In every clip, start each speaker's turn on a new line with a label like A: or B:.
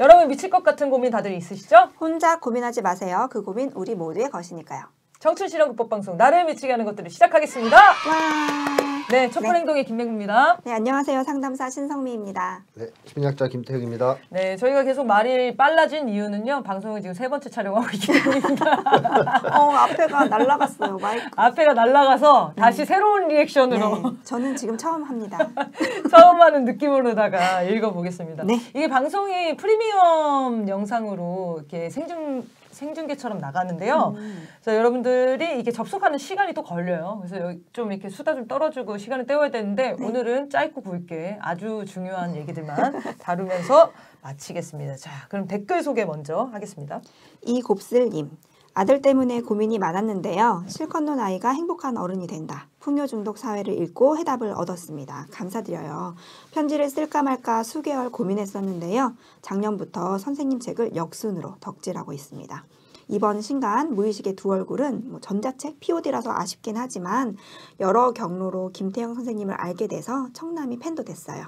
A: 여러분 미칠 것 같은 고민 다들 있으시죠?
B: 혼자 고민하지 마세요. 그 고민 우리 모두의 것이니까요.
A: 청춘 실험 극복 방송 나를 미치게 하는 것들을 시작하겠습니다.
B: 와.
A: 네, 촛불 행동의 김맹구입니다.
B: 네, 안녕하세요. 상담사 신성미입니다.
C: 네, 심리학자 김태혁입니다.
A: 네, 저희가 계속 말이 빨라진 이유는요. 방송을 지금 세 번째 촬영하고 있기 때문입니다.
B: 어, 앞에가 날라갔어요. 마이크.
A: 앞에가 날아가서 다시 새로운 리액션으로
B: 네, 저는 지금 처음 합니다.
A: 처음 하는 느낌으로다가 읽어보겠습니다.
B: 네.
A: 이게 방송이 프리미엄 영상으로 이렇게 생중 생중계처럼 나가는데요.
B: 음.
A: 그래서 여러분들이 이게 접속하는 시간이 또 걸려요. 그래서 좀 이렇게 수다 좀 떨어주고 시간을 때워야 되는데
B: 네.
A: 오늘은 짧고 굵게 아주 중요한 얘기들만 다루면서 마치겠습니다. 자, 그럼 댓글 소개 먼저 하겠습니다.
B: 이곱슬님. 아들 때문에 고민이 많았는데요. 실컷 논 아이가 행복한 어른이 된다. 풍요 중독 사회를 읽고 해답을 얻었습니다. 감사드려요. 편지를 쓸까 말까 수개월 고민했었는데요. 작년부터 선생님 책을 역순으로 덕질하고 있습니다. 이번 신간 무의식의 두 얼굴은 뭐 전자책 POD라서 아쉽긴 하지만 여러 경로로 김태형 선생님을 알게 돼서 청남이 팬도 됐어요.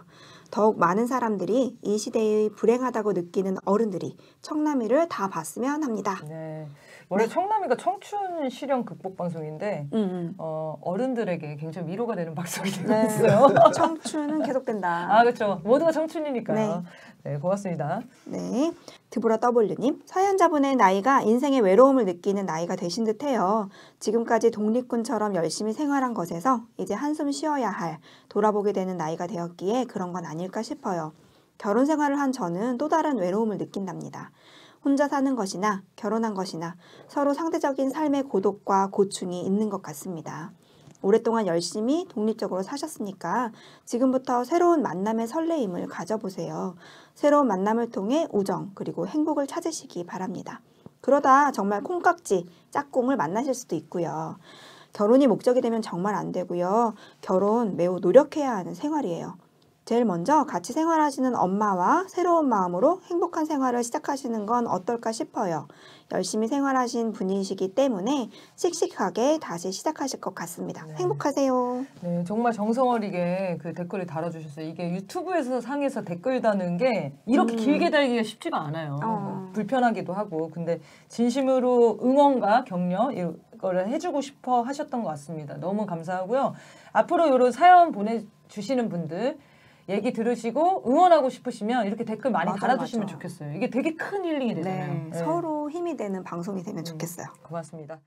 B: 더욱 많은 사람들이 이 시대의 불행하다고 느끼는 어른들이 청남이를 다 봤으면 합니다.
A: 네. 원래 청남이가 청춘 실현 극복 방송인데
B: 음,
A: 어, 어른들에게 굉장히 위로가 되는 방송이 되고
B: 네.
A: 있어요.
B: 청춘은 계속된다.
A: 아, 그렇죠. 모두가 청춘이니까요.
B: 네.
A: 네, 고맙습니다.
B: 네. 드보라 W님, 사연자분의 나이가 인생의 외로움을 느끼는 나이가 되신 듯해요. 지금까지 독립군처럼 열심히 생활한 것에서 이제 한숨 쉬어야 할, 돌아보게 되는 나이가 되었기에 그런 건 아닐까 싶어요. 결혼 생활을 한 저는 또 다른 외로움을 느낀답니다. 혼자 사는 것이나 결혼한 것이나 서로 상대적인 삶의 고독과 고충이 있는 것 같습니다. 오랫동안 열심히 독립적으로 사셨으니까 지금부터 새로운 만남의 설레임을 가져보세요. 새로운 만남을 통해 우정 그리고 행복을 찾으시기 바랍니다. 그러다 정말 콩깍지, 짝꿍을 만나실 수도 있고요. 결혼이 목적이 되면 정말 안 되고요. 결혼 매우 노력해야 하는 생활이에요. 제일 먼저 같이 생활하시는 엄마와 새로운 마음으로 행복한 생활을 시작하시는 건 어떨까 싶어요. 열심히 생활하신 분이시기 때문에 씩씩하게 다시 시작하실 것 같습니다.
A: 네.
B: 행복하세요.
A: 네, 정말 정성 어리게 그 댓글을 달아주셨어요. 이게 유튜브에서 상에서 댓글 다는 게 이렇게
B: 음.
A: 길게 달기가 쉽지가 않아요.
B: 어.
A: 뭐 불편하기도 하고. 근데 진심으로 응원과 격려 이거를 해주고 싶어 하셨던 것 같습니다. 너무 감사하고요. 앞으로 이런 사연 보내주시는 분들 얘기 들으시고 응원하고 싶으시면 이렇게 댓글 많이
B: 맞아,
A: 달아주시면
B: 맞아.
A: 좋겠어요. 이게 되게 큰 힐링이 되잖아요.
B: 네,
A: 네.
B: 서로 힘이 되는 방송이 되면
A: 음.
B: 좋겠어요.
A: 고맙습니다.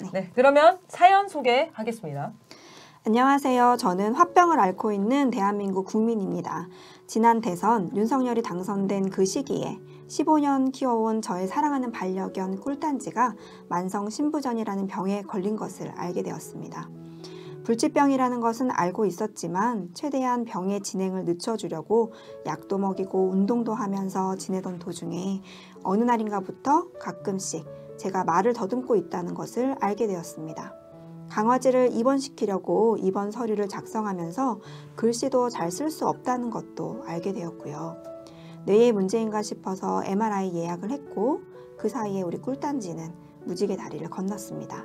B: 네.
A: 네, 그러면 사연 소개하겠습니다.
B: 안녕하세요. 저는 화병을 앓고 있는 대한민국 국민입니다. 지난 대선 윤석열이 당선된 그 시기에 15년 키워온 저의 사랑하는 반려견 꿀단지가 만성 신부전이라는 병에 걸린 것을 알게 되었습니다. 불치병이라는 것은 알고 있었지만 최대한 병의 진행을 늦춰주려고 약도 먹이고 운동도 하면서 지내던 도중에 어느 날인가부터 가끔씩 제가 말을 더듬고 있다는 것을 알게 되었습니다. 강화제를 입원시키려고 입원 서류를 작성하면서 글씨도 잘 쓸 수 없다는 것도 알게 되었고요. 뇌의 문제인가 싶어서 MRI 예약을 했고 그 사이에 우리 꿀단지는 무지개 다리를 건넜습니다.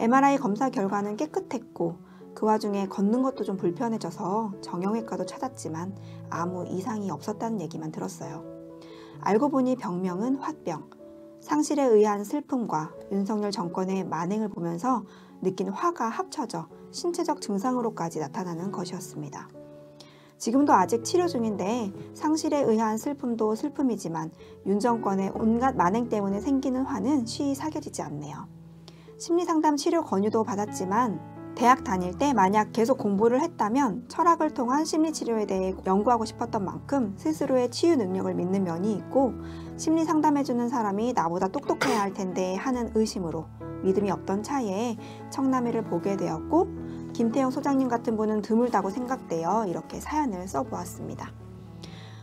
B: MRI 검사 결과는 깨끗했고 그 와중에 걷는 것도 좀 불편해져서 정형외과도 찾았지만 아무 이상이 없었다는 얘기만 들었어요. 알고 보니 병명은 화병. 상실에 의한 슬픔과 윤석열 정권의 만행을 보면서 느낀 화가 합쳐져 신체적 증상으로까지 나타나는 것이었습니다. 지금도 아직 치료 중인데 상실에 의한 슬픔도 슬픔이지만 윤 정권의 온갖 만행 때문에 생기는 화는 쉬이 사겨지지 않네요. 심리상담 치료 권유도 받았지만 대학 다닐 때 만약 계속 공부를 했다면 철학을 통한 심리치료에 대해 연구하고 싶었던 만큼 스스로의 치유 능력을 믿는 면이 있고 심리 상담해주는 사람이 나보다 똑똑해야 할 텐데 하는 의심으로 믿음이 없던 차에 청남이를 보게 되었고 김태형 소장님 같은 분은 드물다고 생각되어 이렇게 사연을 써보았습니다.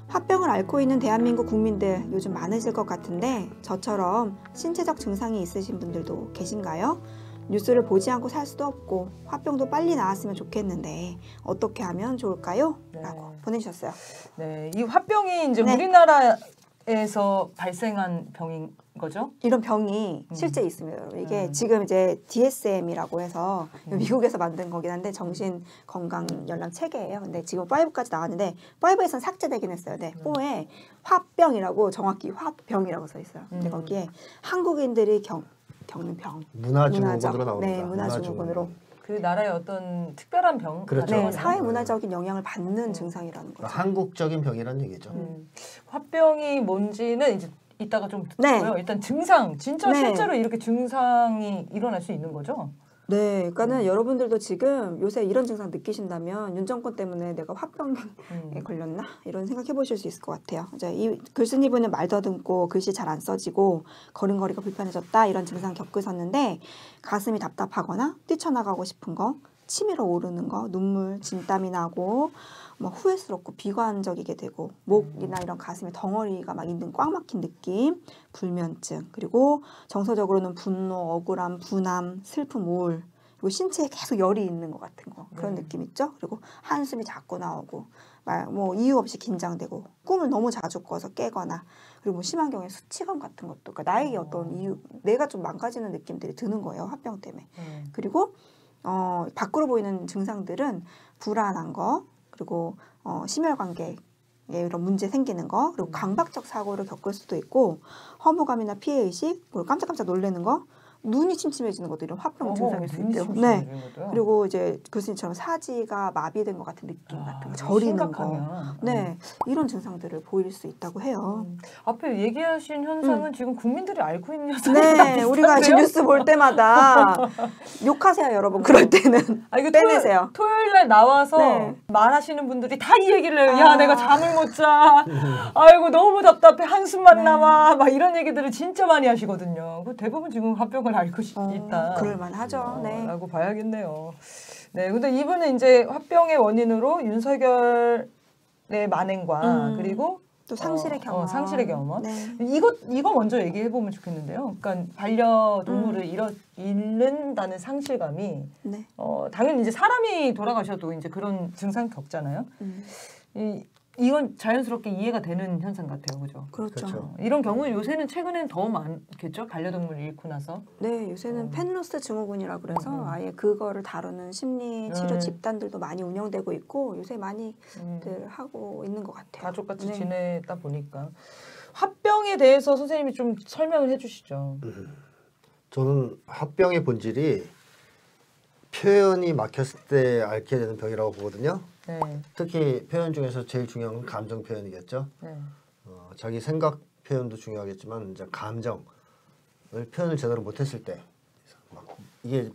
B: 화병을 앓고 있는 대한민국 국민들 요즘 많으실 것 같은데 저처럼 신체적 증상이 있으신 분들도 계신가요? 뉴스를 보지 않고 살 수도 없고 화병도 빨리 나았으면 좋겠는데 어떻게 하면 좋을까요?
A: 네.
B: 라고 보내주셨어요.
A: 네, 이 화병이 이제
B: 네.
A: 우리나라에서 발생한 병인 거죠?
B: 이런 병이
A: 음.
B: 실제 있습니다. 여러분. 이게
A: 음.
B: 지금 이제 DSM이라고 해서
A: 음.
B: 미국에서 만든 거긴 한데 정신 건강 열람 체계예요. 근데 지금 5까지 나왔는데 5에선 삭제되긴 했어요. 네.
A: 음.
B: 4에 화병이라고 정확히 화병이라고 써 있어요. 근데
A: 음.
B: 거기에 한국인들이 경, 겪는 병.
C: 문화증후군으로 나옵니다.
B: 네, 문화증후군으로.
A: 그 나라의 어떤 특별한 병
C: 그렇죠.
B: 네. 사회 문화적인 영향을 받는
A: 음.
B: 증상이라는 거죠.
C: 그러니까 한국적인 병이라는 얘기죠.
A: 음. 화병이 뭔지는 이제 이따가 좀
B: 네.
A: 듣고요. 일단 증상 진짜
B: 네.
A: 실제로 이렇게 증상이 일어날 수 있는 거죠?
B: 네, 그러니까는
A: 음.
B: 여러분들도 지금 요새 이런 증상 느끼신다면 윤 정권 때문에 내가 화병
A: 음.
B: 에 걸렸나 이런 생각해 보실 수 있을 것 같아요. 이제 이 글쓴이 분은 말 더듬고 글씨 잘 안 써지고 걸음걸이가 불편해졌다 이런 증상 겪으셨는데 가슴이 답답하거나 뛰쳐나가고 싶은 거, 치밀어 오르는 거, 눈물, 진땀이 나고 뭐 후회스럽고 비관적이게 되고 목이나 이런 가슴에 덩어리가 막 있는 꽉 막힌 느낌, 불면증 그리고 정서적으로는 분노, 억울함, 분함, 슬픔, 우울 그리고 신체에 계속 열이 있는 것 같은 거 그런
A: 네.
B: 느낌 있죠? 그리고 한숨이 자꾸 나오고 말뭐 이유 없이 긴장되고 꿈을 너무 자주 꿔서 깨거나 그리고 뭐 심한 경우에 수치감 같은 것도 그러니까 나에게
A: 어.
B: 어떤 이유 내가 좀 망가지는 느낌들이 드는 거예요 화병 때문에
A: 음.
B: 그리고 어 밖으로 보이는 증상들은 불안한 거 그리고 어 심혈관계에 이런 문제 생기는 거 그리고
A: 음.
B: 강박적 사고를 겪을 수도 있고 허무감이나 피해 의식 그리고 깜짝깜짝 놀라는 거 눈이 침침해지는 것도 이런 화병 증상일 수 있대요. 네. 그리고 이제 교수님처럼 사지가 마비된 것 같은 느낌
A: 아,
B: 같은 거, 저리는 거.
A: 심각하면.
B: 네, 이런 증상들을 보일 수 있다고 해요.
A: 음. 앞에 얘기하신 현상은 지금 국민들이 앓고 있는 현상이
B: 네, 우리가 지금 뉴스 볼 때마다 욕하세요, 여러분. 그럴 때는
A: 아, 이거
B: 빼내세요.
A: 토요, 토요일 날 나와서
B: 네.
A: 말하시는 분들이 다 이 얘기를 해요. 야,
B: 아.
A: 내가 잠을 못 자. 아이고, 너무 답답해. 한숨만
B: 네.
A: 남아. 막 이런 얘기들을 진짜 많이 하시거든요. 그 대부분 지금 화병 을 앓고 있-
B: 어,
A: 있다.
B: 그럴만 하죠.
A: 어,
B: 네.
A: 라고 봐야겠네요. 네, 근데 이분은 이제 화병의 원인으로 윤석열의 만행과
B: 음.
A: 그리고
B: 또 상실의
A: 어,
B: 경험.
A: 어, 상실의 경험.
B: 네.
A: 이거 이거 먼저 얘기해 보면 좋겠는데요. 그러니까 반려동물을
B: 음.
A: 잃어 잃는다는 상실감이
B: 네.
A: 어, 당연히 이제 사람이 돌아가셔도 이제 그런 증상 겪잖아요.
B: 음,
A: 이 이건 자연스럽게 이해가 되는 현상 같아요, 그죠?
B: 그렇죠.
C: 그렇죠.
A: 어, 이런 경우 요새는 최근엔 더 많겠죠. 반려동물 잃고 나서.
B: 네, 요새는
A: 음.
B: 펜로스 증후군이라 그래서
A: 음, 음.
B: 아예 그거를 다루는 심리 치료
A: 음.
B: 집단들도 많이 운영되고 있고 요새 많이들
A: 음,
B: 하고 있는 것 같아요.
A: 가족같이
B: 네.
A: 지내다 보니까 화병에 대해서 선생님이 좀 설명을 해주시죠.
C: 저는 합병의 본질이 표현이 막혔을 때 앓게 되는 병이라고 보거든요.
A: 네,
C: 특히 표현 중에서 제일 중요한 건 감정 표현이겠죠.
A: 네,
C: 어, 자기 생각 표현도 중요하겠지만 이제 감정을 표현을 제대로 못했을 때막 이게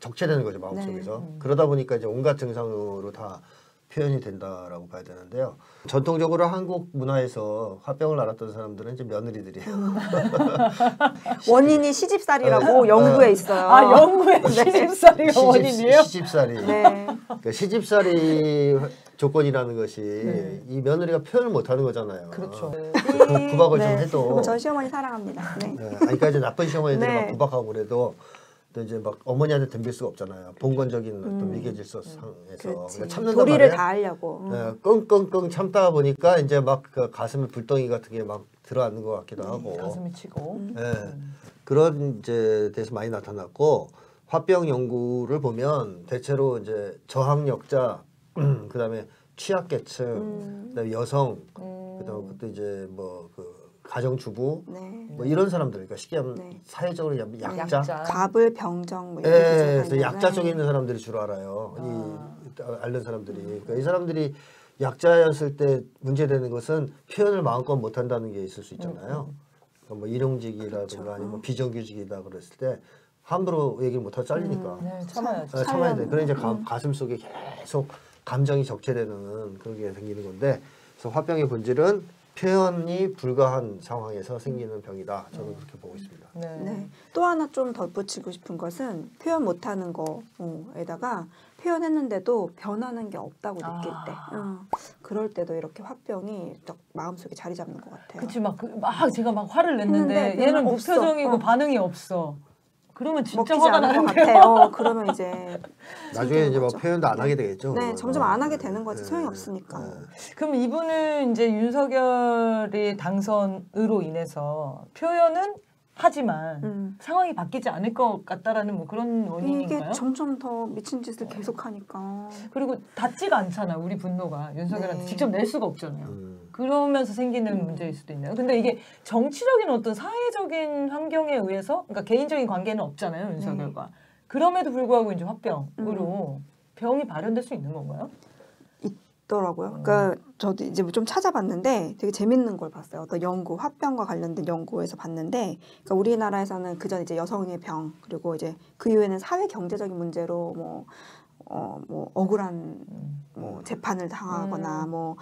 C: 적체되는 거죠 마음속에서.
A: 네. 음.
C: 그러다 보니까 이제 온갖 증상으로 다 표현이 된다라고 봐야 되는데요. 전통적으로 한국 문화에서 화병을 앓았던 사람들은 이제 며느리들이에요.
B: 원인이 시집살이라고 연구에 있어요.
A: 아 영구의 시집살이가
C: 시집-
A: 원인이에요?
C: 시집살이.
B: 네.
C: 그러니까 시집살이 조건이라는 것이
A: 네.
C: 이 며느리가 표현을 못하는 거잖아요.
A: 그렇죠.
C: 구- 구박을 좀 해도.
B: 저 시어머니 사랑합니다. 네.
C: 네, 아니, 그러니까 이제 나쁜 시어머니들이
B: 네.
C: 막 구박하고 그래도 또 이제 막 어머니한테 덤빌 수가 없잖아요. 본건적인 어떤
B: 음.
C: 위계 질서 상에서
B: 그렇지.
C: 그러니까 참는단
B: 도리를
C: 말이에요.
B: 다 하려고. 음.
C: 네, 끙끙끙 참다 보니까 이제 막 그 가슴에 불덩이 같은 게 막 들어앉는 것 같기도 하고.
A: 가슴이 치고.
B: 음.
C: 네, 그런 이제 데서 많이 나타났고 화병 연구를 보면 대체로 이제 저학력자, 그다음에 취약계층,
B: 음.
C: 그다음에 여성,
A: 음.
C: 그다음에 그것도 이제 뭐그 가정주부,
B: 네.
C: 뭐 이런 사람들, 그러니까 쉽게 하면
B: 네.
C: 사회적으로 약- 약자,
A: 약자.
B: 가불 병정 뭐
C: 예,
B: 이런 게
C: 그래서
B: 들어가
C: 약자 쪽에
B: 네.
C: 있는 사람들이 주로 알아요.
A: 아.
C: 이 앓는 사람들이. 그러니까 이 사람들이 약자였을 때 문제되는 것은 표현을 마음껏 못한다는 게 있을 수 있잖아요. 그러니까 뭐 일용직이라든가
B: 그렇죠.
C: 아니면 비정규직이다 그랬을 때 함부로 얘기를 못하고 잘리니까
A: 네, 참아야죠.
C: 어, 참아야 돼. 그래 이제
B: 거.
C: 가,
B: 음.
C: 가슴 속에 계속 감정이 적체되는 그런 게 생기는 건데 그래서 화병의 본질은 표현이 불가한 상황에서 생기는 병이다. 저는 그렇게 보고 있습니다.
A: 네.
B: 네. 또 하나 좀 덧붙이고 싶은 것은 표현 못하는 거에다가 표현했는데도 변하는 게 없다고 느낄
A: 아.
B: 때, 어, 그럴 때도 이렇게 화병이 딱 마음속에 자리 잡는 것 같아요.
A: 그치 막, 그, 막 제가 막 화를 냈는데 얘는. 무표정이고
B: 어.
A: 반응이 없어. 그러면 진짜
B: 먹히지
A: 화가
B: 않을 것
A: 나는데요.
B: 같아요. 어, 그러면 이제
C: 나중에 이제 뭐
B: 거죠.
C: 표현도 안
B: 네.
C: 하게 되겠죠.
B: 네,
C: 그거는.
B: 점점 안 하게 되는 거지.
C: 네.
B: 소용이 없으니까.
C: 네.
A: 그럼 이분은 이제 윤석열의 당선으로 인해서 표현은 하지만
B: 음.
A: 상황이 바뀌지 않을 것 같다라는 뭐 그런
B: 이게
A: 원인인가요?
B: 점점 더 미친 짓을 계속하니까.
A: 그리고 닿지가 않잖아 우리 분노가 윤석열한테
B: 네.
A: 직접 낼 수가 없잖아요.
C: 음.
A: 그러면서 생기는
B: 음.
A: 문제일 수도 있네요. 근데 이게 정치적인 어떤 사회적인 환경에 의해서, 그러니까 개인적인 관계는 없잖아요, 윤석열과.
B: 네.
A: 그럼에도 불구하고 이제 화병으로
B: 음.
A: 병이 발현될 수 있는 건가요?
B: 있더라고요. 그러니까 저도 이제 좀 찾아봤는데 되게 재밌는 걸 봤어요. 어떤 연구, 화병과 관련된 연구에서 봤는데, 그러니까 우리나라에서는 그전 이제 여성의 병 그리고 이제 그 이후에는 사회 경제적인 문제로 뭐 어, 뭐 억울한
A: 음.
B: 뭐 재판을 당하거나
A: 음.
B: 뭐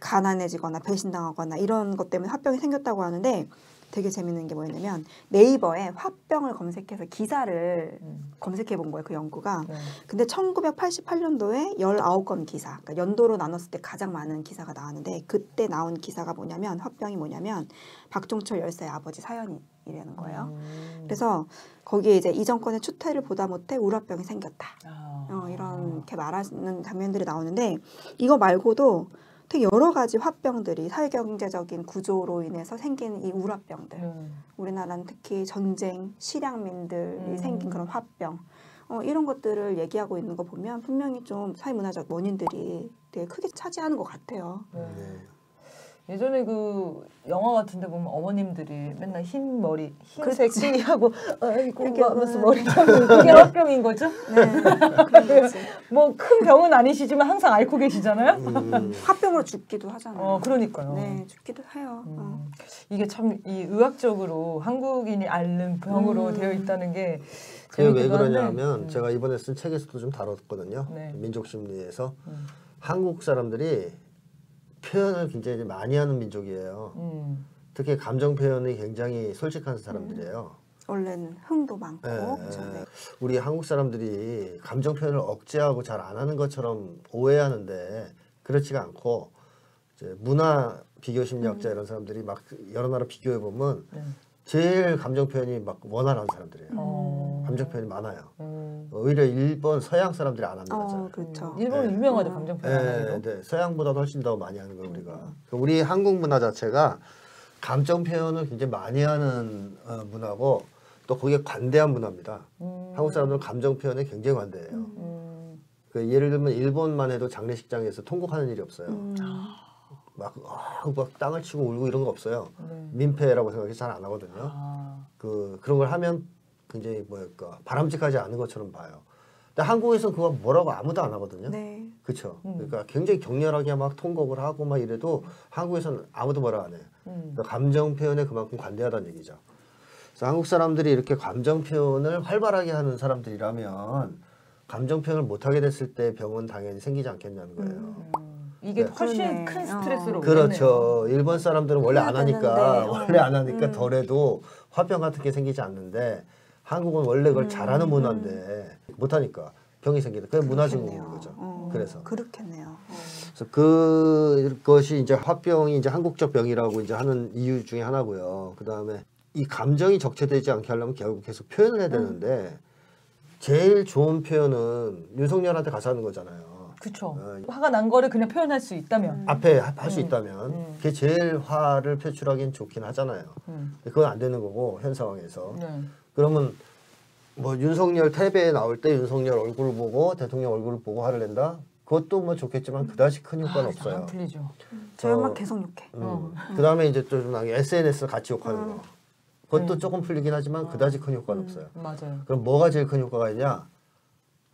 B: 가난해지거나 배신당하거나 이런 것 때문에 화병이 생겼다고 하는데 되게 재밌는 게 뭐였냐면 네이버에 화병을 검색해서 기사를
A: 음.
B: 검색해 본 거예요 그 연구가
A: 네.
B: 근데 1988년도에 19건 기사 그러니까 연도로 나눴을 때 가장 많은 기사가 나왔는데 그때 나온 기사가 뭐냐면 화병이 뭐냐면 박종철 열사의 아버지 사연이라는 거예요
A: 음.
B: 그래서 거기에 이제 이 정권의 추태를 보다 못해 우라병이 생겼다
A: 아.
B: 어, 이렇게 말하는 장면들이 나오는데 이거 말고도 되게 여러 가지 화병들이 사회경제적인 구조로 인해서 생기는 이 우라병들
A: 음.
B: 우리나라는 특히 전쟁, 실향민들이
A: 음.
B: 생긴 그런 화병 어, 이런 것들을 얘기하고 있는 거 보면 분명히 좀 사회문화적 원인들이 되게 크게 차지하는 것 같아요.
A: 네.
C: 네.
A: 예전에 그 영화 같은데 보면 어머님들이 맨날 흰 머리. 흰색 띠하고 아이고
B: 이렇게
A: 하면서 머리 감고 그게 화병인 거죠?
B: 네.
A: 뭐 큰 병은 아니시지만 항상 앓고 계시잖아요.
C: 음.
B: 화병으로 죽기도 하잖아요.
A: 어, 그러니까요.
B: 네, 죽기도 해요. 어.
A: 음, 이게 참 이 의학적으로 한국인이 앓는 병으로
B: 음.
A: 되어 있다는 게
C: 그게 왜 그러냐면
A: 음.
C: 제가 이번에 쓴 책에서도 좀 다뤘거든요.
A: 네.
C: 민족 심리에서
A: 음,
C: 한국 사람들이 표현을 굉장히 많이 하는 민족이에요.
A: 음,
C: 특히 감정 표현이 굉장히 솔직한 사람들이에요.
B: 원래는 흥도 많고 그렇죠. 네.
C: 우리 한국 사람들이 감정 표현을 억제하고 잘 안 하는 것처럼 오해하는데 그렇지가 않고 이제 문화 비교 심리학자 이런 사람들이 막 여러 나라 비교해 보면
A: 네.
C: 제일 감정 표현이 막 원활한 사람들이에요.
A: 어.
C: 감정 표현이 많아요.
A: 음.
C: 오히려 일본 서양 사람들이 안 합니다.
B: 어,
C: 잘.
B: 그렇죠.
A: 일본은
C: 네.
A: 유명하죠
B: 음.
A: 감정 표현 안
C: 네. 네, 서양보다 훨씬 더 많이 하는 거 우리가. 우리 한국 문화 자체가 감정 표현을 굉장히 많이 하는 어, 문화고 또 거기에 관대한 문화입니다.
A: 음.
C: 한국 사람들은 감정 표현에 굉장히 관대해요.
A: 음.
C: 그 예를 들면 일본만 해도 장례식장에서 통곡하는 일이 없어요.
B: 음.
C: 막, 아, 막 땅을 치고 울고 이런 거 없어요.
A: 네.
C: 민폐라고 생각해서 잘 안 하거든요.
A: 아.
C: 그 그런 걸 하면 굉장히 뭐랄까 바람직하지 않은 것처럼 봐요. 근데 한국에서 그거 뭐라고 아무도 안 하거든요.
B: 네.
C: 그렇죠.
A: 음.
C: 그러니까 굉장히 격렬하게 막 통곡을 하고 막 이래도 한국에서는 아무도 뭐라 안 해요.
A: 음.
C: 그러니까 감정 표현에 그만큼 관대하다는 얘기죠. 그래서 한국 사람들이 이렇게 감정 표현을 활발하게 하는 사람들이라면 감정 표현을 못 하게 됐을 때 병은 당연히 생기지 않겠냐는 거예요.
A: 음. 이게
C: 네.
A: 훨씬
B: 그러네.
A: 큰
B: 어.
A: 스트레스로
C: 그렇죠. 일본 사람들은 원래 안 하니까
B: 되는데, 어.
C: 원래 안 하니까
B: 음.
C: 덜해도 화병 같은 게 생기지 않는데 한국은 원래 그걸
B: 음,
C: 잘하는 문화인데 못하니까 병이 생기다. 그게 문화 증후인
B: 그렇겠네요.
C: 거죠.
B: 어,
C: 그래서
B: 그렇겠네요. 어.
C: 그래서 그것이 이제 화병이 이제 한국적 병이라고 이제 하는 이유 중에 하나고요. 그 다음에 이 감정이 적체되지 않게 하려면 결국 계속 표현을 해야 되는데 제일 좋은 표현은 윤석열한테 가서 하는 거잖아요.
A: 그렇죠.
C: 어,
A: 화가 난 거를 그냥 표현할 수 있다면.
C: 앞에 할수
A: 음.
C: 있다면
A: 음.
C: 그게 제일 화를 표출하기엔 좋긴 하잖아요.
A: 음.
C: 그건 안 되는 거고 현 상황에서
A: 네.
C: 그러면 뭐 윤석열 패배에 나올 때 윤석열 얼굴을 보고 대통령 얼굴을 보고 화를 낸다. 그것도 뭐 좋겠지만 그다지 큰 효과는
A: 아,
C: 없어요.
A: 안 풀리죠.
B: 저희 엄마
C: 어.
B: 계속 욕해.
A: 어.
C: 그 다음에 이제 좀 SNS 같이 욕하는
B: 음.
C: 거. 그것도
A: 음.
C: 조금 풀리긴 하지만 그다지 큰 효과는
B: 음.
C: 없어요.
A: 맞아요.
C: 그럼 뭐가 제일 큰 효과가 있냐?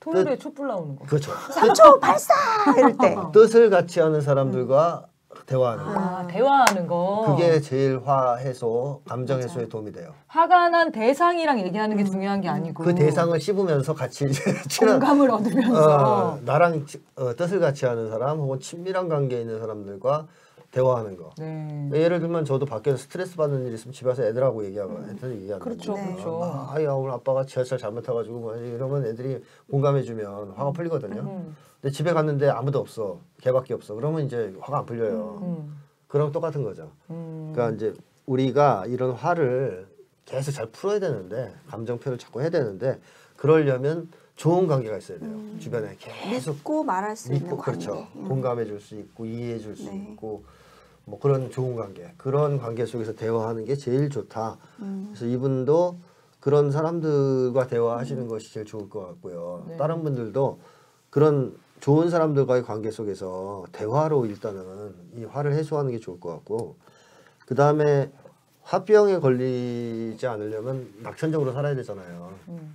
A: 토요일에 촛불 나오는 거.
C: 그렇죠.
B: 3초 발사 이럴 때.
C: 뜻을 같이 하는 사람들과 대화하는 거.
A: 아, 대화하는 거.
C: 그게 제일 화 해소, 감정 해소에 도움이 돼요.
A: 화가 난 대상이랑 얘기하는 게 중요한 게 아니고
C: 그 대상을 씹으면서 같이 친한
A: 공감을 얻으면서
C: 어, 나랑 치- 어, 뜻을 같이 하는 사람 혹은 친밀한 관계에 있는 사람들과 대화하는 거.
A: 네.
C: 예를 들면 저도 밖에서 스트레스 받는 일 있으면 집에 와서 애들하고 얘기하고 애들 얘기하는
A: 그렇죠,
B: 네.
A: 그렇죠.
C: 아 야 오늘 아빠가 지하철 잘못 타가지고 뭐 이러면 애들이 공감해주면 화가 풀리거든요.
A: 음.
C: 근데 집에 갔는데 아무도 없어, 걔밖에 없어. 그러면 이제 화가 안 풀려요.
A: 음.
C: 그럼 똑같은 거죠.
A: 음.
C: 그러니까 이제 우리가 이런 화를 계속 잘 풀어야 되는데 감정 표현을 자꾸 해야 되는데 그러려면 좋은 관계가 있어야 돼요. 주변에 계속
B: 믿고 말할 수 있는
C: 믿고
B: 관계.
C: 그렇죠.
B: 음.
C: 공감해 줄 수 있고 이해해 줄수
B: 네.
C: 있고 뭐 그런 좋은 관계 그런 관계 속에서 대화하는 게 제일 좋다.
B: 음.
C: 그래서 이분도 그런 사람들과 대화하시는 것이 제일 좋을 것 같고요.
A: 네.
C: 다른 분들도 그런 좋은 사람들과의 관계 속에서 대화로 일단은 이 화를 해소하는 게 좋을 것 같고 그 다음에 화병에 걸리지 않으려면 낙천적으로 살아야 되잖아요.
A: 음.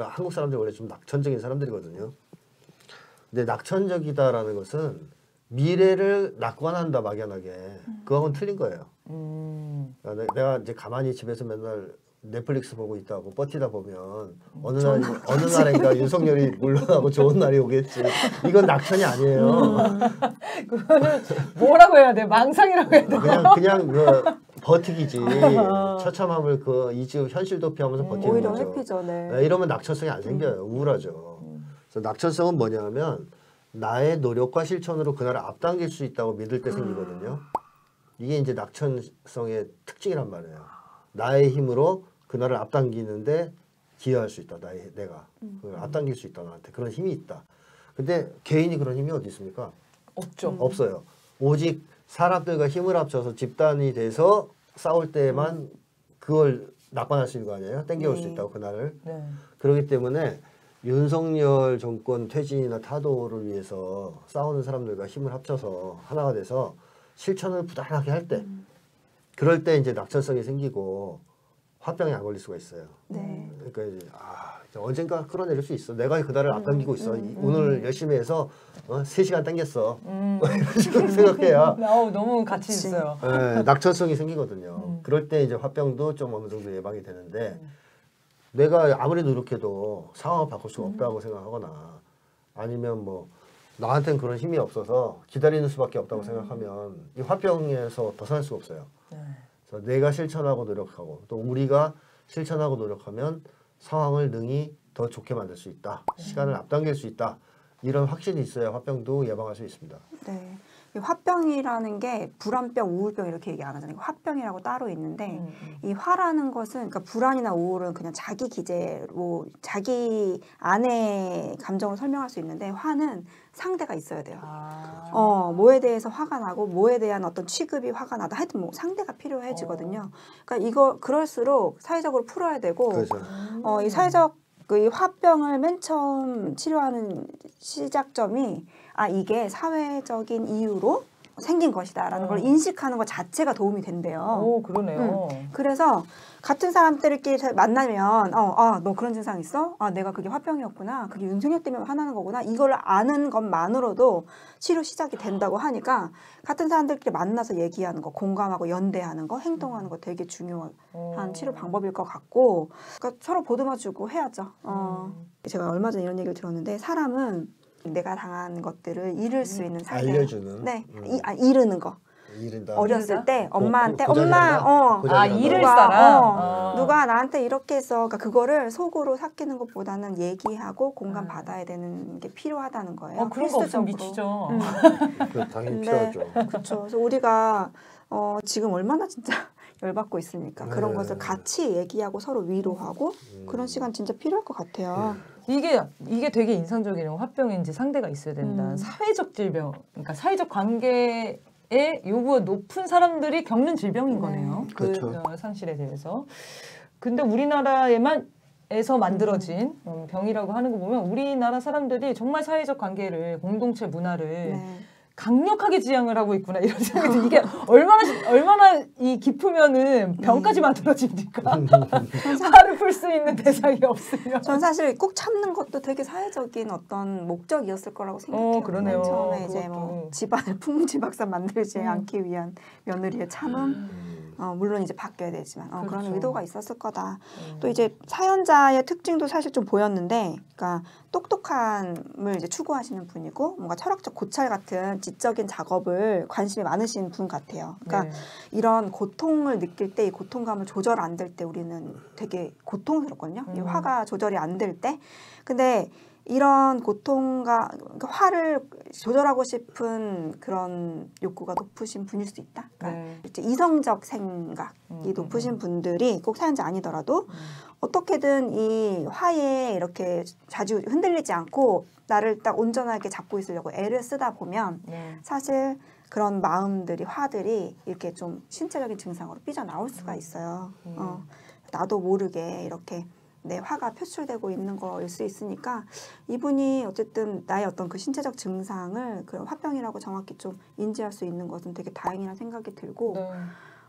C: 한국 사람들이 원래 좀 낙천적인 사람들이거든요. 근데 낙천적이다라는 것은 미래를 낙관한다 막연하게 그거하고는 틀린 거예요.
A: 음.
C: 그러니까 내- 내가 이제 가만히 집에서 맨날 넷플릭스 보고 있다고 버티다 보면 어느 날 어느 날인가 윤석열이 물러나고 좋은 날이 오겠지. 이건 낙천이 아니에요.
A: 그거는 뭐라고 해야 돼? 망상이라고 해야 돼?
C: 그냥 그냥 그 버티기지. 처참함을 그 이지우 현실 도피하면서 버티는
B: 오히려
C: 거죠.
B: 회피죠. 네.
C: 네, 이러면 낙천성이 안 생겨요. 우울하죠. 그래서 낙천성은 뭐냐면 나의 노력과 실천으로 그날을 앞당길 수 있다고 믿을 때 생기거든요. 이게 이제 낙천성의 특징이란 말이에요. 나의 힘으로 그날을 앞당기는데 기여할 수 있다. 나의 내가 그걸 앞당길 수 있다 나한테 그런 힘이 있다. 근데 개인이 그런 힘이 어디 있습니까?
A: 없죠.
C: 없어요. 오직 사람들과 힘을 합쳐서 집단이 돼서 싸울 때만 그걸 낙관할 수 있는 거 아니에요? 땡겨올 수
B: 네.
C: 있다고 그날을.
A: 네.
C: 그렇기 때문에 윤석열 정권 퇴진이나 타도를 위해서 싸우는 사람들과 힘을 합쳐서 하나가 돼서 실천을 부단하게 할 때, 그럴 때 이제 낙천성이 생기고 화병에 안 걸릴 수가 있어요.
B: 네.
C: 그러니까 이제 아 이제 언젠가 끌어내릴 수 있어. 내가 그날을 앞당기고 있어. 이- 오늘 열심히 해서 어, 3시간 땡겼어.
A: 음.
C: 이런 식으로 생각해야
A: 아우, 너무 가치
B: 그치.
A: 있어요.
C: 예, 낙천성이 생기거든요.
A: 음.
C: 그럴 때 이제 화병도 좀 어느 정도 예방이 되는데 내가 아무리 노력해도 상황을 바꿀 수가 없다고 생각하거나 아니면 뭐 나한테는 그런 힘이 없어서 기다리는 수밖에 없다고 생각하면 이 화병에서 벗어날 수가 없어요.
A: 네.
C: 그래서 내가 실천하고 노력하고 또 우리가 실천하고 노력하면 상황을 능히 더 좋게 만들 수 있다. 시간을 앞당길 수 있다. 이런 확신이 있어야 화병도 예방할 수 있습니다.
B: 네. 이 화병이라는 게 불안병, 우울병 이렇게 얘기 안 하잖아요. 화병이라고 따로 있는데
A: 음, 음.
B: 이 화라는 것은 그러니까 불안이나 우울은 그냥 자기 기재로 자기 안의 감정을 설명할 수 있는데 화는 상대가 있어야 돼요.
A: 아.
B: 어, 뭐에 대해서 화가 나고 뭐에 대한 어떤 취급이 화가 나다 하여튼 뭐 상대가 필요해지거든요. 그러니까 이거 그럴수록 사회적으로 풀어야 되고
C: 그래서
B: 어, 이 사회적 그이 화병을 맨 처음 치료하는 시작점이 아 이게 사회적인 이유로 생긴 것이다라는 걸
A: 음.
B: 인식하는 것 자체가 도움이 된대요.
A: 오, 그러네요.
B: 그래서 같은 사람들끼리 잘 만나면 어, 아, 너 그런 증상 있어? 아, 내가 그게 화병이었구나. 그게 윤석열 때문에 화나는 거구나. 이걸 아는 것만으로도 치료 시작이 된다고 하니까 같은 사람들끼리 만나서 얘기하는 거, 공감하고 연대하는 거, 행동하는 거 되게 중요한
A: 어.
B: 치료 방법일 것 같고 그러니까 서로 보듬어주고 해야죠. 어.
A: 음.
B: 제가 얼마 전에 이런 얘기를 들었는데 사람은 내가 당한 것들을 잃을 수 있는 상태.
C: 알려주는
B: 네,
C: 음.
B: 이, 아, 잃는 거.
C: 이른다.
B: 어렸을 때
C: 고-
B: 엄마한테
C: 고-
B: 엄마? 어?
A: 아, 잃을
B: 누가,
A: 사람.
B: 어,
A: 어.
B: 누가 나한테 이렇게 해서 그러니까 그거를 속으로 삭히는 것보다는 얘기하고 공감
A: 음.
B: 받아야 되는 게 필요하다는 거예요.
A: 어, 그런 거 없으면
B: 필수적으로.
A: 미치죠.
B: 음.
C: 그 당연히 필요하죠.
B: 그렇죠. 그래서 우리가 어, 지금 얼마나 진짜 열받고 있으니까 그런
C: 네.
B: 것을 같이 얘기하고 서로 위로하고
C: 음.
B: 그런 시간 진짜 필요할 것 같아요.
A: 이게 이게 되게 인상적이네요. 화병인지 상대가 있어야 된다.
B: 음.
A: 사회적 질병, 그러니까 사회적 관계의 요구가 높은 사람들이 겪는 질병인
B: 네.
A: 거네요. 그
C: 그렇죠.
A: 어, 상실에 대해서. 근데 우리나라에만 에서 만들어진 음, 병이라고 하는 거 보면 우리나라 사람들이 정말 사회적 관계를 공동체 문화를
B: 네.
A: 강력하게 지향을 하고 있구나 이런 생각이 들어요. 이게 얼마나 얼마나 이 깊으면은 병까지
B: 음.
A: 만들어집니까? 화를 풀 수 있는 대상이 없으면.
B: 전 사실 꼭 참는 것도 되게 사회적인 어떤 목적이었을 거라고 생각해요.
A: 어, 그러네요.
B: 맨 처음에 이제 뭐
A: 그것도.
B: 집안을 풍지박산 만들지
A: 음.
B: 않기 위한 며느리의 참음.
C: 음.
B: 어, 물론 이제 바뀌어야 되지만 어, 그런
A: 그렇죠.
B: 의도가 있었을 거다.
A: 음.
B: 또 이제 사연자의 특징도 사실 좀 보였는데, 그러니까 똑똑함을 이제 추구하시는 분이고, 뭔가 철학적 고찰 같은 지적인 작업을 관심이 많으신 분 같아요. 그러니까
A: 네.
B: 이런 고통을 느낄 때 이 고통감을 조절 안 될 때 우리는 되게 고통스럽거든요. 이
A: 음.
B: 화가 조절이 안 될 때. 근데 이런 고통과 그러니까 화를 조절하고 싶은 그런 욕구가 높으신 분일 수 있다. 그러니까
A: 네.
B: 이성적 생각이
A: 음,
B: 높으신
A: 음.
B: 분들이 꼭 사연자 아니더라도
A: 음.
B: 어떻게든 이 화에 이렇게 자주 흔들리지 않고 나를 딱 온전하게 잡고 있으려고 애를 쓰다 보면
A: 네.
B: 사실 그런 마음들이 화들이 이렇게 좀 신체적인 증상으로 삐져 나올 수가 있어요.
A: 음.
B: 어, 나도 모르게 이렇게 내 화가 표출되고 있는 거일 수 있으니까 이분이 어쨌든 나의 어떤 그 신체적 증상을 그런 화병이라고 정확히 좀 인지할 수 있는 것은 되게 다행이라는 생각이 들고
A: 네.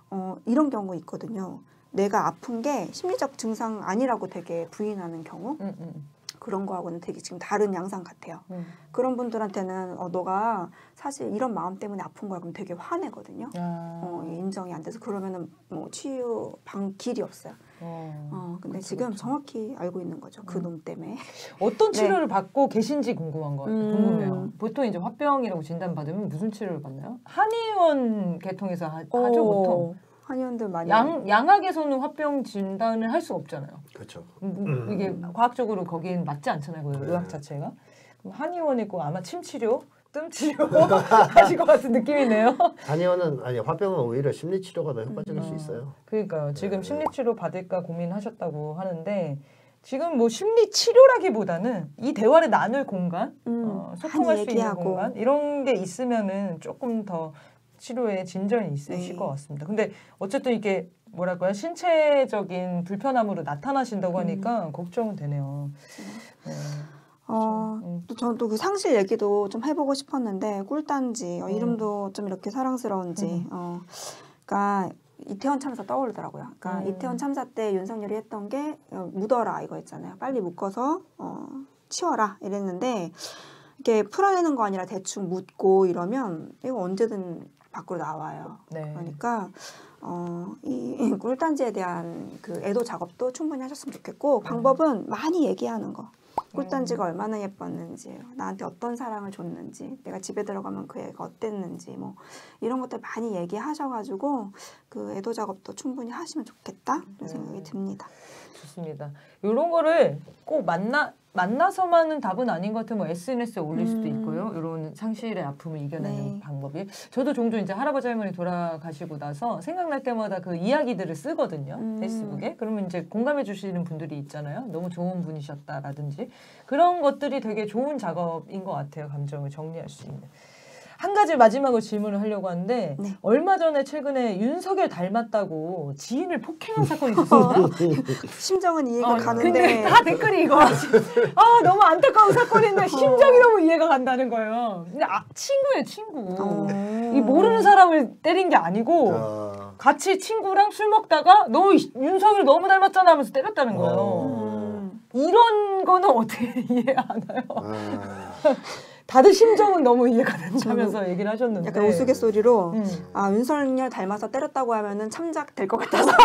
B: 어, 이런 경우 있거든요. 내가 아픈 게 심리적 증상 아니라고 되게 부인하는 경우
A: 음, 음,
B: 그런 거하고는 되게 지금 다른 양상 같아요.
A: 음.
B: 그런 분들한테는 어, 너가 사실 이런 마음 때문에 아픈 거야 그럼 되게 화내거든요.
A: 아,
B: 어, 인정이 안 돼서 그러면은 뭐 치유 방 길이 없어요.
A: 어.
B: 어, 근데
A: 그쵸,
B: 지금
A: 그쵸.
B: 정확히 알고 있는 거죠. 그
A: 음.
B: 놈 때문에.
A: 어떤
B: 네.
A: 치료를 받고 계신지 궁금한 거
B: 음.
A: 궁금해요. 보통 이제 화병이라고 진단 받으면 무슨 치료를 받나요? 한의원 계통에서 하, 죠 보통.
B: 한의원들 많이
A: 양 양학에서는 화병 진단을 할 수 없잖아요.
C: 그렇죠.
A: 음, 이게 과학적으로 거기엔 맞지 않잖아요. 그
C: 네.
A: 의학 자체가. 그럼 한의원에 있고 아마 침 치료, 뜸 치료 하실 것 같은 느낌이네요.
C: 한의원은 아니 화병은 오히려 심리 치료가 더 효과적일 수
A: 음.
C: 있어요.
A: 그러니까요. 지금
C: 네.
A: 심리 치료 받을까 고민하셨다고 하는데 지금 뭐 심리 치료라기보다는 이 대화를 나눌 공간,
B: 음,
A: 어, 소통할 수 있는
B: 얘기하고.
A: 공간 이런 게 있으면은 조금 더 치료에 진전이 있으실
B: 네.
A: 것 같습니다. 근데 어쨌든 이게 뭐랄까요 신체적인 불편함으로 나타나신다고 하니까 걱정은 되네요. 네.
B: 어,
A: 음.
B: 또 저는 또 그 상실 얘기도 좀 해보고 싶었는데 꿀단지 어,
A: 음.
B: 이름도 좀 이렇게 사랑스러운지 어, 그러니까 이태원 참사 떠오르더라고요. 그러니까
A: 음.
B: 이태원 참사 때 윤석열이 했던 게 어, 묻어라 이거 있잖아요. 빨리 묶어서 어, 치워라 이랬는데 이게 풀어내는 거 아니라 대충 묻고 이러면 이거 언제든 밖으로 나와요.
A: 네.
B: 그러니까 어, 이 꿀단지에 대한 그 애도 작업도 충분히 하셨으면 좋겠고 방법은 많이 얘기하는 거. 꿀단지가 얼마나 예뻤는지, 나한테 어떤 사랑을 줬는지, 내가 집에 들어가면 그 애가 어땠는지, 뭐 이런 것들 많이 얘기하셔가지고 그 애도 작업도 충분히 하시면 좋겠다 이런 생각이 듭니다.
A: 좋습니다. 이런 거를 꼭 만나 만나서만은 답은 아닌 것 같으면 뭐 SNS에 올릴 수도
B: 음.
A: 있고요. 이런 상실의 아픔을 이겨내는
B: 네.
A: 방법이. 저도 종종 이제 할아버지 할머니 돌아가시고 나서 생각날 때마다 그 이야기들을 쓰거든요.
B: 음.
A: 페이스북에. 그러면 이제 공감해 주시는 분들이 있잖아요. 너무 좋은 분이셨다라든지 그런 것들이 되게 좋은 작업인 것 같아요. 감정을 정리할 수 있는. 한 가지 마지막으로 질문을 하려고 하는데
B: 네.
A: 얼마 전에 최근에 윤석열 닮았다고 지인을 폭행한 사건이 있었습니다.
B: 심정은 이해가
A: 어,
B: 가는데
A: 다 댓글이 이거 아 너무 안타까운 사건인데 심정이 너무 이해가 간다는 거예요. 근데 아, 친구예요 친구.
B: 어.
A: 이 모르는 사람을 때린 게 아니고
C: 자,
A: 같이 친구랑 술 먹다가 너 이- 윤석열 너무 닮았잖아 하면서 때렸다는 거예요.
C: 어.
B: 음.
A: 이런 거는 어떻게 이해하나요?
C: 아,
A: 다들 심정은 너무 이해가 된다면서 얘기를 하셨는데.
B: 약간 우스갯소리로
A: 음.
B: 아 윤석열 닮아서 때렸다고 하면은 참작 될 것 같아서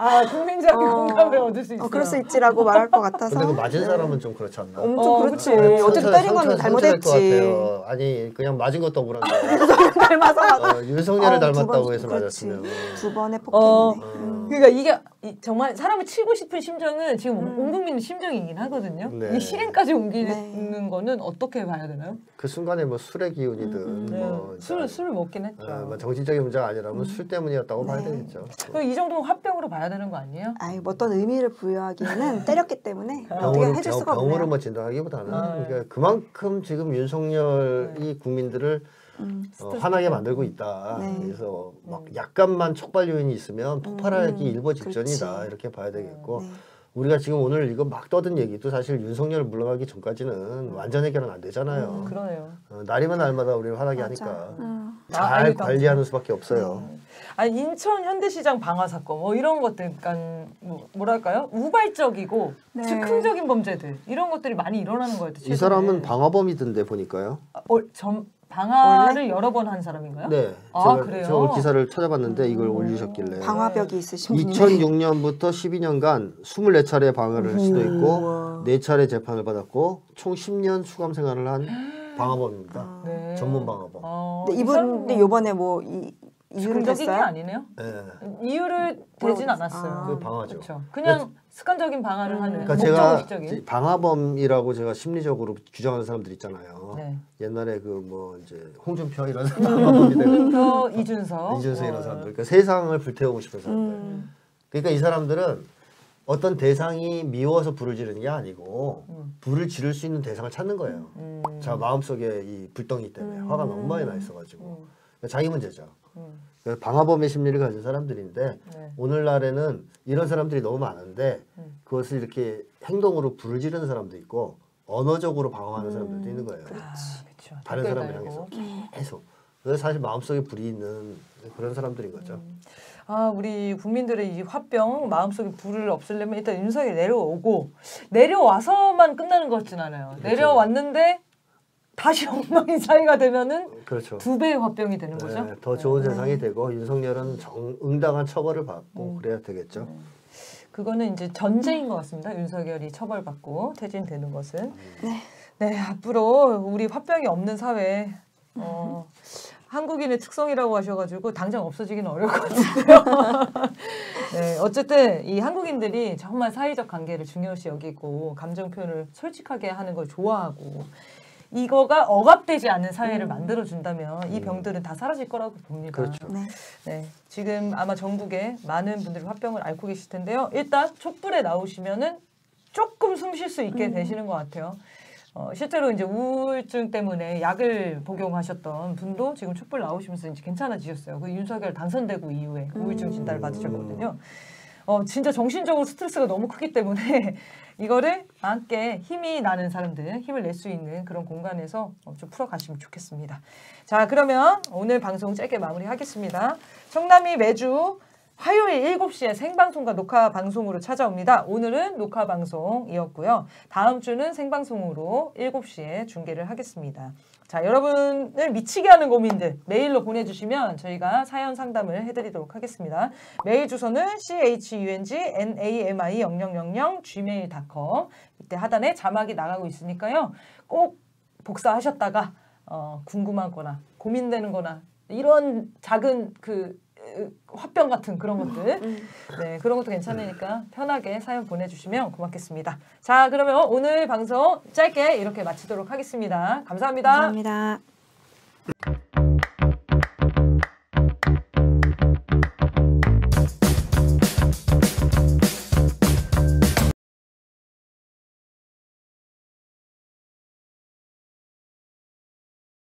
A: 아 국민적인
B: 어,
A: 공감을 얻을 수 있어요.
B: 어, 그럴 수 있지라고 말할 것 같아서
C: 근데 그 맞은 사람은 좀 그렇지 않나?
B: 엄청
A: 어,
B: 그렇지. 어쨌든 때린 건 잘못했지
C: 같 아니 그냥 맞은 것도 억울한데
B: 닮아서
C: 어, 윤석열을
B: 어, 두
C: 닮았다고
B: 번-
C: 해서. 맞았으면
B: 두 번의
A: 어.
B: 폭행이네 음.
A: 그러니까 이게 이- 정말 사람을 치고 싶은 심정은 지금
B: 음.
A: 온 국민의 심정이긴 하거든요.
C: 네.
A: 이 실행까지 옮기는
B: 네.
A: 거는 어떻게 봐야 되나요?
C: 그 순간에 뭐 술의 기운이든
B: 음,
A: 네. 뭐술
C: 이제,
A: 술을 먹긴 했죠.
C: 어, 뭐 정신적인 문제가 아니라면 술 때문이었다고 봐야
B: 네.
C: 되겠죠.
A: 그럼 이 정도면 화병으로 봐야 되는 거 아니에요?
B: 아이 뭐 어떤 의미를 부여하기에는 때렸기 때문에 어떻게
C: 병으로,
B: 해줄
C: 병,
B: 수가
C: 병으로
B: 없네요
C: 뭐 진단하기보다는
A: 아, 네.
C: 그러니까 그만큼 지금 윤석열 이 국민들을
B: 음.
C: 어, 화나게. 만들고 있다.
B: 네.
C: 그래서 막
A: 음.
C: 약간만 촉발 요인이 있으면 폭발하기
B: 음,
C: 일보 직전이다
B: 그렇지.
C: 이렇게 봐야 되겠고
B: 네.
C: 우리가 지금 오늘 이거 막 떠든 얘기도 사실 윤석열 물러가기 전까지는 완전 해결은 안 되잖아요.
A: 그러네요.
C: 어, 날이면 날마다 우리를 화나게
B: 맞아.
C: 하니까
B: 음.
C: 잘
A: 아,
C: 관리하는 수밖에 없어요.
A: 네. 아니 인천 현대시장 방화 사건 뭐 이런 것들 약간 뭐, 뭐랄까요 우발적이고
B: 네.
A: 즉흥적인 범죄들 이런 것들이 많이 일어나는 거예요.
C: 이 사람은 방화범이던데 보니까요.
A: 어, 전 방화를 여러 번 한 사람인가요?
C: 네,
A: 아,
C: 제가,
A: 그래요?
C: 제가 기사를 찾아봤는데 이걸
A: 음.
C: 올리셨길래
B: 방화벽이 있으신 분이네
C: 2006년부터 12년간 24차례 방화를 시도했고
B: 우와.
C: 4차례 재판을 받았고 총 10년 수감 생활을 한 방화범입니다.
B: 아.
A: 네.
C: 전문 방화범.
A: 어,
B: 근데
A: 이
B: 이분 근데 요번에 뭐 이, 이유를
A: 즉흥적인 게? 아니네요.
C: 네.
A: 이유를
B: 뭐라고
A: 대진? 않았어요.
B: 아.
C: 그 방화죠.
A: 그렇죠. 그냥 습관적인 방화를
B: 음.
A: 하는
C: 그러니까 제가
A: 목적의식적인.
C: 방화범이라고 제가 심리적으로 규정하는 사람들 있잖아요.
A: 네.
C: 옛날에 그 뭐 이제 홍준표 이런 되고
A: 홍준표, 이준석,
C: 이준석
A: 어,
C: 이런 사람들, 그러니까 세상을 불태우고 싶은 사람들.
B: 음.
C: 그러니까 이 사람들은 어떤 대상이 미워서 불을 지르는 게 아니고
A: 음.
C: 불을 지를 수 있는 대상을 찾는 거예요.
A: 음.
C: 자 마음속에 이 불덩이 때문에 화가 너무 많이 나 있어가지고
A: 음.
C: 자기 문제죠.
A: 음.
C: 방화범의 심리를 가진 사람들인데
A: 네.
C: 오늘날에는 이런 사람들이 너무 많은데
A: 음.
C: 그것을 이렇게 행동으로 불을 지르는 사람도 있고 언어적으로 방어하는 사람들도 있는 거예요.
A: 아, 그렇죠.
C: 다른 사람을. 향해서 계속. 그래서 사실 마음속에 불이 있는 그런 사람들인 거죠.
A: 음. 아, 우리 국민들의 이 화병 마음속에 불을 없애려면 일단 윤석열이 내려오고 내려와서만 끝나는 것 같진 않아요.
C: 그렇죠.
A: 내려왔는데 다시 엉망인 사이가 되면은
C: 그렇죠.
A: 두 배의 화병이 되는 거죠.
C: 네, 더 좋은
A: 네.
C: 세상이 되고 윤석열은 정, 응당한 처벌을 받고
A: 음.
C: 그래야 되겠죠.
A: 그거는 이제 전제인 것 같습니다. 윤석열이 처벌받고 퇴진되는 것은.
B: 네.
A: 네, 앞으로 우리 화병이 없는 사회, 어, 한국인의 특성이라고 하셔가지고 당장 없어지기는 어려울 것 같은데요. 네, 어쨌든 이 한국인들이 정말 사회적 관계를 중요시 여기고 감정 표현을 솔직하게 하는 걸 좋아하고 이거가 억압되지 않는 사회를 만들어 준다면 이 병들은 다 사라질 거라고 봅니다.
C: 그렇죠.
B: 네.
A: 네, 지금 아마 전국에 많은 분들이 화병을 앓고 계실 텐데요. 일단 촛불에 나오시면은 조금 숨 쉴 수 있게 되시는 것 같아요. 어, 실제로 이제 우울증 때문에 약을 복용하셨던 분도 지금 촛불 나오시면서 이제 괜찮아지셨어요. 그 윤석열 당선되고 이후에 우울증 진단을 받으셨거든요. 어, 진짜 정신적으로 스트레스가 너무 크기 때문에 이거를 함께 힘이 나는 사람들, 힘을 낼 수 있는 그런 공간에서 어, 좀 풀어가시면 좋겠습니다. 자, 그러면 오늘 방송 짧게 마무리하겠습니다. 청남이 매주 화요일 7시에 생방송과 녹화 방송으로 찾아옵니다. 오늘은 녹화 방송이었고요. 다음 주는 생방송으로 7시에 중계를 하겠습니다. 자, 여러분을 미치게 하는 고민들 메일로 보내주시면 저희가 사연 상담을 해드리도록 하겠습니다. 메일 주소는 chungnami 0000 gmail.com 이때 하단에 자막이 나가고 있으니까요. 꼭 복사하셨다가 어, 궁금하거나 고민되는 거나 이런 작은 그 으, 화병 같은 그런 것들 네 그런 것도 괜찮으니까 편하게 사연 보내주시면 고맙겠습니다. 자 그러면 오늘 방송 짧게 이렇게 마치도록 하겠습니다 감사합니다.
B: 감사합니다.